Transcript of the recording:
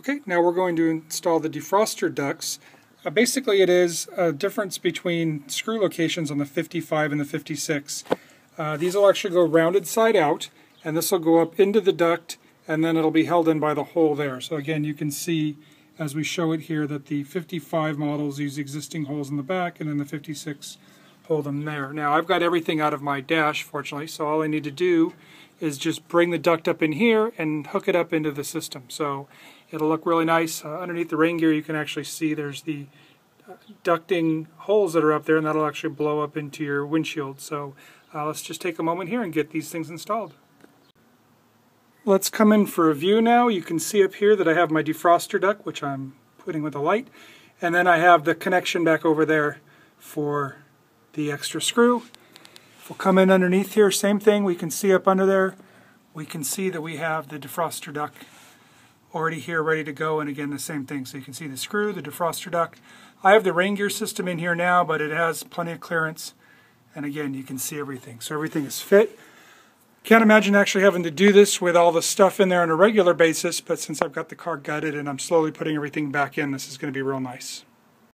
Okay, now we're going to install the defroster ducts. Uh, basically it is a difference between screw locations on the 55 and the 56. Uh, these will actually go rounded side out and this will go up into the duct and then it'll be held in by the hole there. So again you can see as we show it here that the 55 models use existing holes in the back and then the 56 hold them there. Now I've got everything out of my dash fortunately so all I need to do is just bring the duct up in here and hook it up into the system. So it'll look really nice. Uh, underneath the rain gear you can actually see there's the uh, ducting holes that are up there and that'll actually blow up into your windshield. So uh, let's just take a moment here and get these things installed. Let's come in for a view now. You can see up here that I have my defroster duct, which I'm putting with a light. And then I have the connection back over there for the extra screw. We'll come in underneath here, same thing, we can see up under there, we can see that we have the defroster duct already here ready to go, and again the same thing, so you can see the screw, the defroster duct. I have the rain gear system in here now, but it has plenty of clearance, and again you can see everything, so everything is fit. Can't imagine actually having to do this with all the stuff in there on a regular basis, but since I've got the car gutted and I'm slowly putting everything back in, this is going to be real nice.